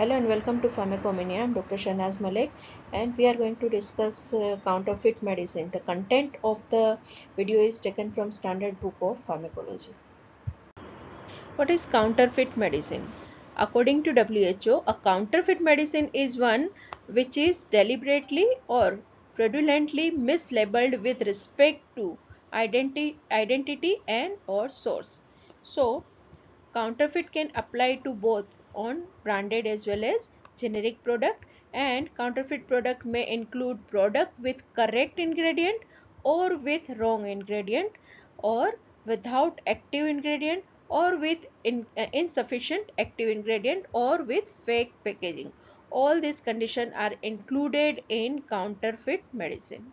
Hello and welcome to Pharmacomania. I'm Dr. Shanaz Malik and we are going to discuss uh, counterfeit medicine. The content of the video is taken from Standard Book of Pharmacology. What is counterfeit medicine? According to WHO, a counterfeit medicine is one which is deliberately or fraudulently mislabeled with respect to identity, identity and or source. So, counterfeit can apply to both on branded as well as generic product and counterfeit product may include product with correct ingredient or with wrong ingredient or without active ingredient or with in, uh, insufficient active ingredient or with fake packaging. All these conditions are included in counterfeit medicine.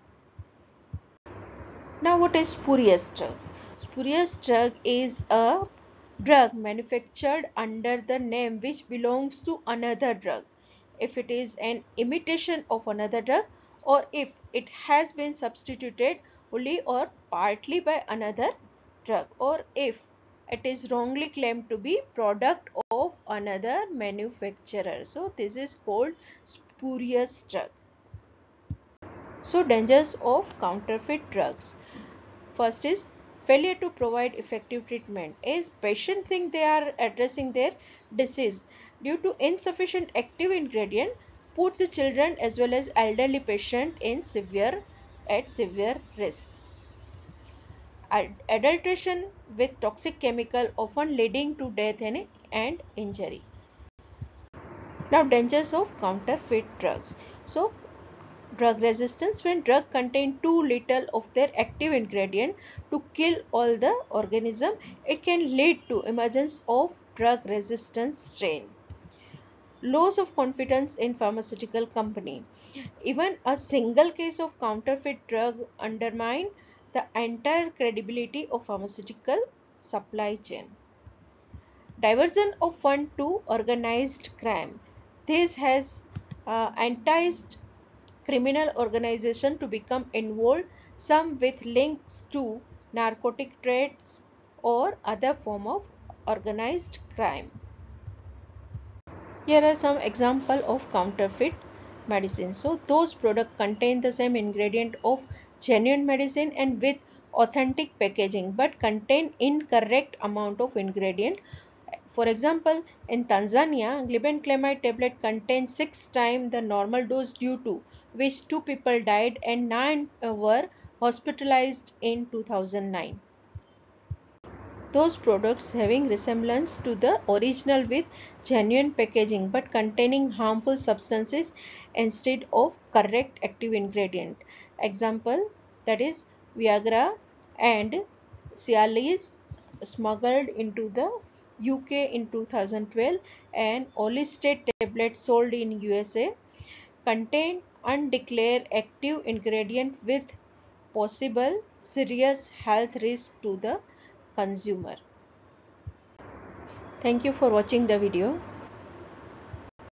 Now what is spurious drug? Spurious drug is a drug manufactured under the name which belongs to another drug. If it is an imitation of another drug or if it has been substituted wholly or partly by another drug or if it is wrongly claimed to be product of another manufacturer. So this is called spurious drug. So dangers of counterfeit drugs. First is failure to provide effective treatment. Is patient think they are addressing their disease? Due to insufficient active ingredient put the children as well as elderly patient in severe at severe risk. Adulteration with toxic chemical often leading to death and, and injury. Now dangers of counterfeit drugs. So drug resistance when drug contain too little of their active ingredient to kill all the organism it can lead to emergence of drug resistance strain. Loss of confidence in pharmaceutical company. Even a single case of counterfeit drug undermine the entire credibility of pharmaceutical supply chain. Diversion of fund to organized crime. This has uh, enticed criminal organization to become involved, some with links to narcotic trades or other form of organized crime. Here are some example of counterfeit medicine. So those products contain the same ingredient of genuine medicine and with authentic packaging but contain incorrect amount of ingredient for example, in Tanzania, glibenclamide tablet contains 6 times the normal dose due to which 2 people died and 9 uh, were hospitalized in 2009. Those products having resemblance to the original with genuine packaging but containing harmful substances instead of correct active ingredient. Example that is Viagra and Cialis smuggled into the UK in 2012 and Orlistat tablet sold in USA contain undeclared active ingredient with possible serious health risk to the consumer. Thank you for watching the video.